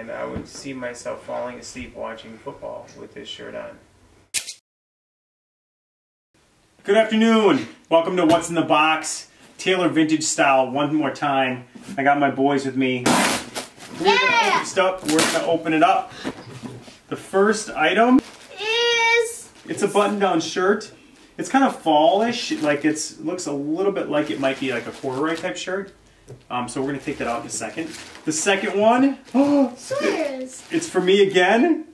and I would see myself falling asleep watching football with this shirt on. Good afternoon. Welcome to What's in the Box. Tailor Vintage Style one more time. I got my boys with me. We're gonna open stuff. We're gonna open it up. The first item Is it's a button-down shirt. It's kind of fallish, like it's looks a little bit like it might be like a corduroy type shirt. Um, so we're gonna take that out in a second. The second one, oh, it's for me again,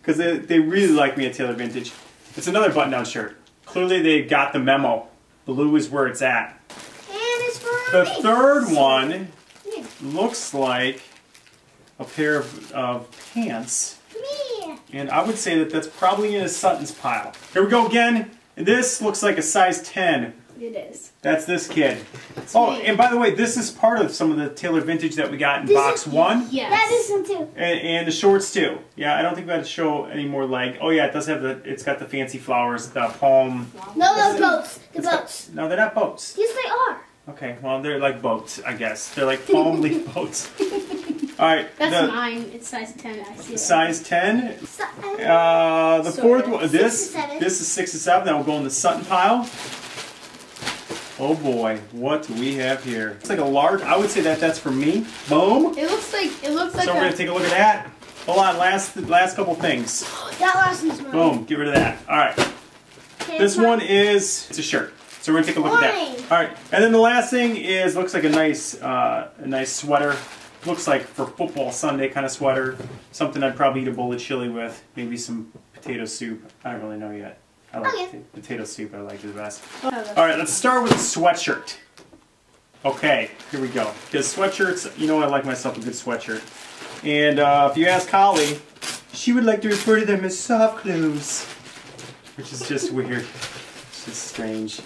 because they, they really like me at Tailor Vintage. It's another button-down shirt. Clearly they got the memo. Blue is where it's at. And it's for The me. third one Yeah. looks like a pair of, of pants. Me. And I would say that that's probably in a Sutton's pile. Here we go again. And this looks like a size 10. It is. That's this kid. Oh, me. and by the way, this is part of some of the Tailor Vintage that we got in This box is- one. Yes. That is them too. And, and the shorts too. Yeah, I don't think we had to show any more leg. Oh yeah, it does have the, it's got the fancy flowers, the palm. No, those boats. The It's got- boats. no, they're not boats. Yes, they are. Okay, well they're like boats, I guess. They're like palm leaf boats. All right, That's the mine. It's size 10. I see size 10. Uh, the So fourth one, this, this is six and seven. That will go in the Sutton pile. Oh boy, what do we have here? It's like a large. I would say that that's for me. Boom. It looks like it looks like So we're gonna take a look at that. Hold on, last last couple things. that last one's mine. Boom, get rid of that. All right, Okay, this one is it's a shirt. So we're gonna take a look at that. All right, and then the last thing is looks like a nice uh, a nice sweater. Looks like for football Sunday kind of sweater. Something I'd probably eat a bowl of chili with. Maybe some potato soup. I don't really know yet. I like Okay. potato soup. I like the best. Oh, All right, let's start with a sweatshirt. Okay, here we go. Because sweatshirts, you know I like myself a good sweatshirt. And uh, if you ask Holly, she would like to refer to them as soft clothes. Which is just weird. It's just strange.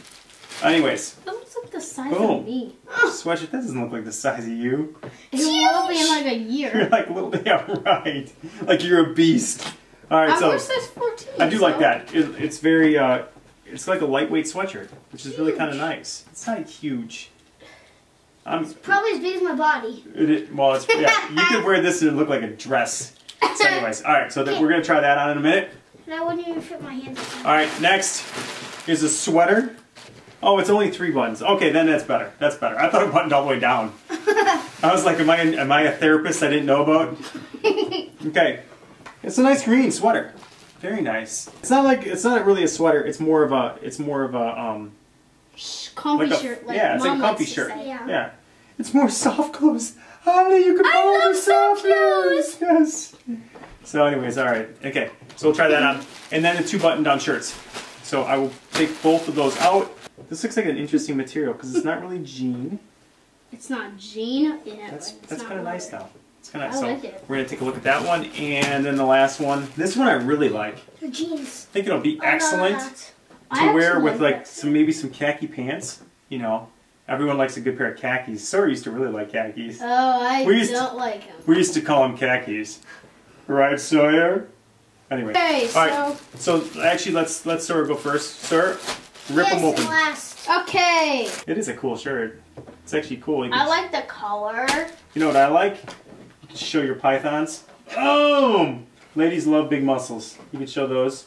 Anyways, That looks like the size Boom. of me. sweatshirt, that doesn't look like the size of you. It will be in like a year. You're like little, yeah, right. Like you're a beast. All right, I'm so wear size 14. I do like that. It, it's very, uh, it's like a lightweight sweatshirt, which is really kind of nice. It's not huge. I'm, Probably as big as my body. it, it- well, it's, yeah, you could wear this and it look like a dress. So anyways, all right, so that we're gonna try that on in a minute. That wouldn't even fit my hands. in All right, next is a sweater. Oh, it's only three buttons. Okay, then that's better. That's better. I thought it buttoned all the way down. I was like, am I am I a therapist I didn't know about? Okay, it's a nice green sweater. Very nice. It's not like it's not really a sweater. It's more of a it's more of a um Comfy like a shirt. Like yeah, it's like a comfy shirt. say. Yeah. Yeah, it's more soft clothes. Holly, you can I call love soft soft clothes. clothes. Yes. So, anyways, all right, okay. So we'll try that on, and then the two button-down shirts. So I will take both of those out. This looks like an interesting material because it's not really jean. It's not jean. Yeah, That's that's kind of nice though. It's kind of I so. like it. We're gonna take a look at that one, and then the last one. This one I really like. For jeans. I think it'll be Oh, no, no, excellent. I to wear with like that. some maybe some khaki pants. You know, everyone likes a good pair of khakis. Sawyer used to really like khakis. Oh, I We used to- don't like them. We used to call them khakis, right, Sawyer? Anyway, Okay, so all right. So actually, let's let Sawyer go first. Sir, rip yes, them open. last. okay. It is a cool shirt. It's actually cool. You, I like the color. you know what I like? You can show your pythons. Boom! Ladies love big muscles. You can show those.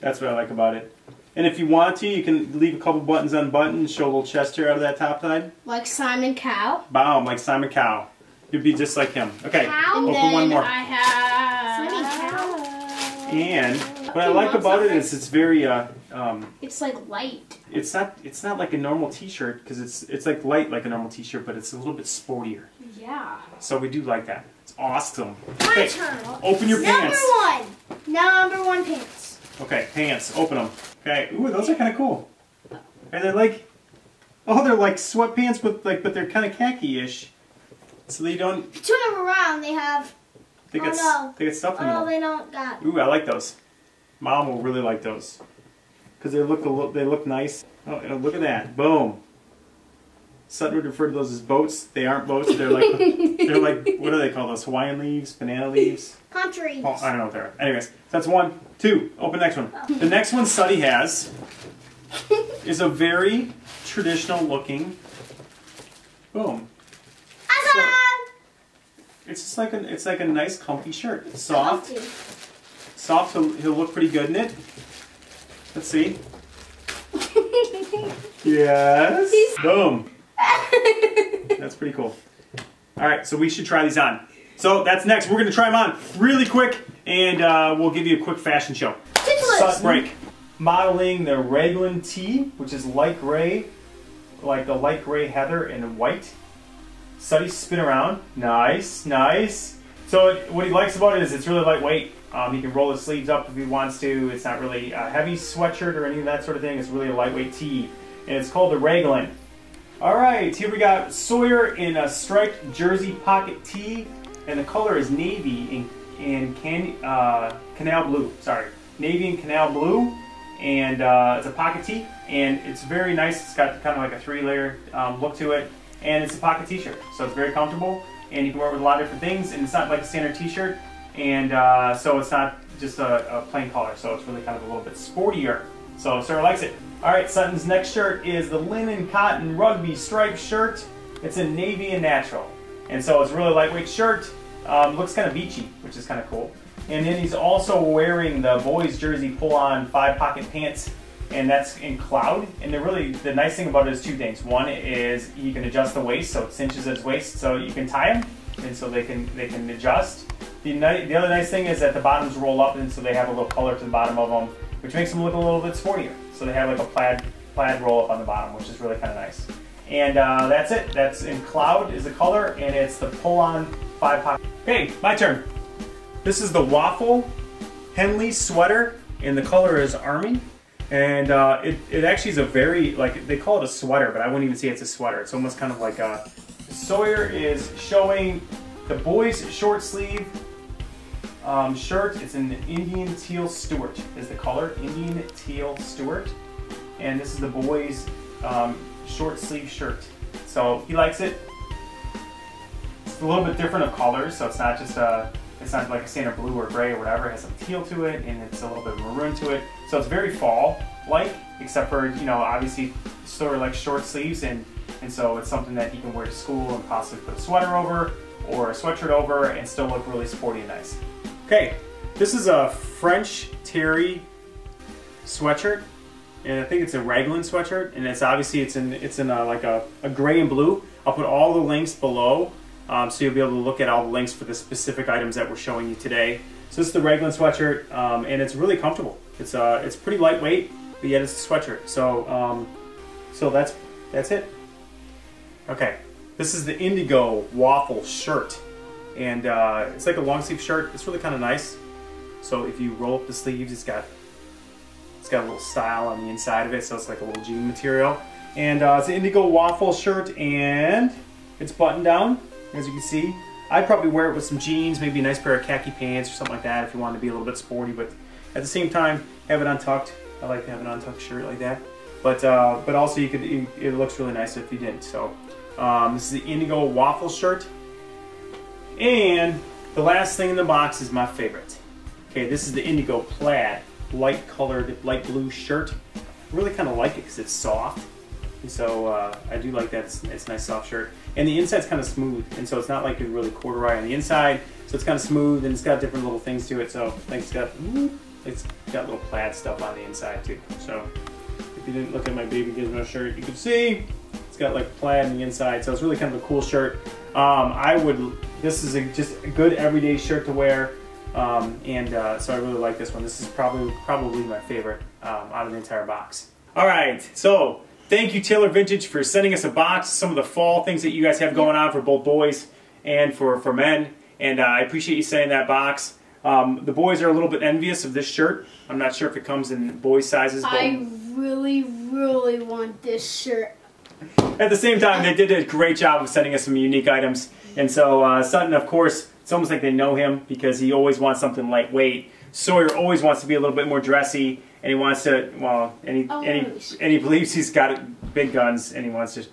That's what I like about it. And if you want to, you can leave a couple buttons unbuttoned and show a little chest hair out of that top side. Like Simon Cow. Boom, like Simon Cowell. You'd be just like him. Okay, Cow? And open then one more. I have. Simon And what I like about it is it's very uh, um, It's like light. it's not it's not like a normal t-shirt because it's it's like light like a normal t-shirt but it's a little bit sportier Yeah. so we do like that it's awesome My okay turn. open your Number pants one. Number one pants. okay pants open them okay ooh those are kind of cool and they're like oh they're like sweatpants but like but they're kind of khaki-ish so they don't Turn them around. They have. they Oh, get no. they get stuff Oh in no, them they don't got. ooh I like those mom will really like those because they look a little they look nice oh look at that boom Sutton would refer to those as boats. They aren't boats. They're like they're like what do they call those? Hawaiian leaves, banana leaves. Countries. Oh, I don't know what they are. Anyways, that's one, two. Open next one. The next one Suddy has is a very traditional looking. Boom. Awesome. It's just like a, it's like a nice comfy shirt. It's soft, soft. He'll, he'll look pretty good in it. Let's see. Yes. Boom. That's pretty cool. All right, so we should try these on. So that's next. We're gonna try them on really quick, and uh, we'll give you a quick fashion show. Ticklish. Sut break. Modeling the Raglan tee, which is light gray, like the light gray heather and white. Suddy spin around. Nice, nice. So it, what he likes about it is it's really lightweight. Um, he can roll his sleeves up if he wants to. It's not really a heavy sweatshirt or any of that sort of thing. It's really a lightweight tee, and it's called the Raglan. All right, here we got Sawyer in a striped jersey pocket tee, and the color is navy and, and can, uh, canal blue. Sorry, navy and canal blue, and uh, it's a pocket tee, and it's very nice. It's got kind of like a three-layer um, look to it, and it's a pocket t-shirt, so it's very comfortable, and you can wear it with a lot of different things, and it's not like a standard t-shirt, and uh, so it's not just a, a plain color, so it's really kind of a little bit sportier. So Sarah likes it. All right, Sutton's next shirt is the linen cotton rugby striped shirt. It's in navy and natural, and so it's really lightweight shirt. Um, looks kind of beachy, which is kind of cool. And then he's also wearing the boys' jersey pull-on five-pocket pants, and that's in cloud. And the really the nice thing about it is two things. One is you can adjust the waist, so it cinches his waist, so you can tie them, and so they can they can adjust. The, the other nice thing is that the bottoms roll up, and so they have a little color to the bottom of them, which makes them look a little bit sportier. So they have like a plaid plaid roll up on the bottom, which is really kind of nice. And uh, that's it. That's in cloud is the color, and it's the pull-on five pocket. Okay, my turn. This is the waffle Henley sweater, and the color is army. And uh, it, it actually is a very, like, they call it a sweater, but I wouldn't even say it's a sweater. It's almost kind of like a, Sawyer is showing the boys short sleeve um, shirt. It's an Indian teal Stewart is the color, Indian teal Stewart. And this is the boys um, short sleeve shirt. So he likes it. It's a little bit different of colors, so it's not just a, it's not like a standard blue or gray or whatever. It has some teal to it, and it's a little bit maroon to it. So it's very fall-like, except for you know obviously sort of like short sleeves, and and so it's something that he can wear to school and possibly put a sweater over or a sweatshirt over and still look really sporty and nice. Okay, this is a French terry sweatshirt, and I think it's a Raglan sweatshirt, and it's obviously it's in it's in a, like a, a gray and blue. I'll put all the links below, um, so you'll be able to look at all the links for the specific items that we're showing you today. So this is the Raglan sweatshirt, um, and it's really comfortable. It's uh it's pretty lightweight, but yet it's a sweatshirt. So um, so that's that's it. Okay, this is the Indigo waffle shirt, and uh, it's like a long sleeve shirt. It's really kind of nice. So if you roll up the sleeves, it's got it's got a little style on the inside of it, so it's like a little jean material. And uh, it's an Indigo waffle shirt, and it's buttoned down, as you can see. I'd probably wear it with some jeans, maybe a nice pair of khaki pants or something like that if you wanted to be a little bit sporty, but at the same time, have it untucked. I like to have an untucked shirt like that. But uh, but also you could it, it looks really nice if you didn't. So um, this is the Indigo waffle shirt. And the last thing in the box is my favorite. Okay, this is the Indigo plaid, light colored, light blue shirt. I really kind of like it because it's soft. And so uh, I do like that. It's, it's a nice soft shirt. And the inside's kind of smooth. And so it's not like a really corduroy on the inside. So it's kind of smooth and it's got different little things to it. So it's got, it's got little plaid stuff on the inside too. So if you didn't look at my baby gizmo shirt, you could see it's got like plaid on the inside. So it's really kind of a cool shirt. Um, I would, this is a, just a good everyday shirt to wear. Um, and uh, so I really like this one. This is probably probably my favorite um, out of the entire box. All right, so thank you Tailor Vintage for sending us a box, some of the fall things that you guys have going on for both boys and for, for men. And uh, I appreciate you sending that box. Um, the boys are a little bit envious of this shirt. I'm not sure if it comes in boys sizes, but I really, really want this shirt. At the same time, they did a great job of sending us some unique items. And so uh, Sutton, of course, it's almost like they know him because he always wants something lightweight. Sawyer always wants to be a little bit more dressy, and he wants to, well, and he, and he, and he believes he's got big guns, and he wants to,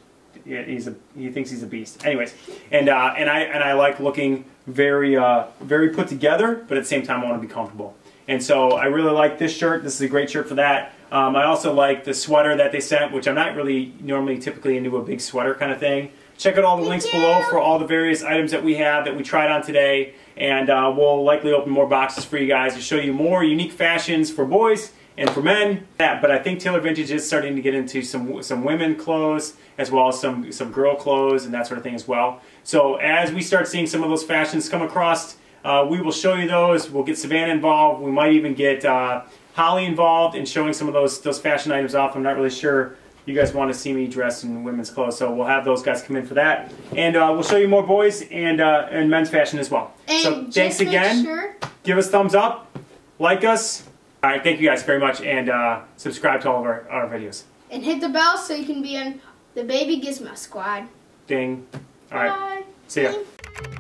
he's a, he thinks he's a beast. Anyways, and uh, and I and I like looking very uh, very put together, but at the same time I want to be comfortable. And so I really like this shirt. This is a great shirt for that. Um, I also like the sweater that they sent, which I'm not really normally typically into a big sweater kind of thing. Check out all the links below for all the various items that we have that we tried on today. And uh, we'll likely open more boxes for you guys to show you more unique fashions for boys and for men. Yeah, but I think Tailor Vintage is starting to get into some some women clothes as well as some some girl clothes and that sort of thing as well. So as we start seeing some of those fashions come across, uh, we will show you those. We'll get Savannah involved. We might even get uh, Holly involved in showing some of those those fashion items off. I'm not really sure you guys want to see me dressed in women's clothes, so we'll have those guys come in for that, and uh, we'll show you more boys and uh, and men's fashion as well. And so thanks again. Sure, Give us thumbs up, like us. All right, thank you guys very much, and uh, subscribe to all of our, our videos. and hit the bell so you can be in the Baby Gizmo Squad. Ding. All right, Bye. see ya. Bye.